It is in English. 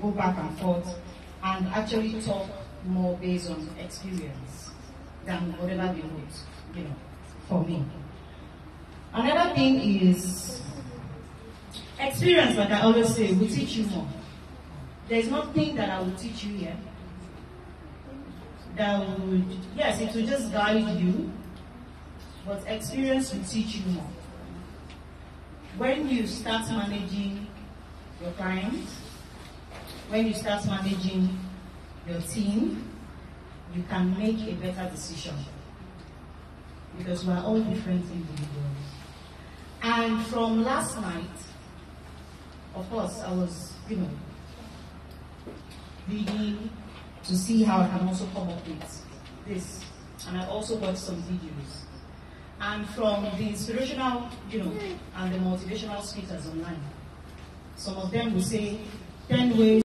go back and forth and actually talk more based on experience than whatever they wrote, you know, for me. Another thing is experience, like I always say, will teach you more. There's nothing that I will teach you here that would, yes, it will just guide you, but experience will teach you more. When you start managing your clients, when you start managing your team, you can make a better decision because we are all different individuals. And from last night, of course, I was, you know, reading to see how I can also come up with this. And I also watched some videos. And from the inspirational, you know, and the motivational speakers online, some of them will say 10 ways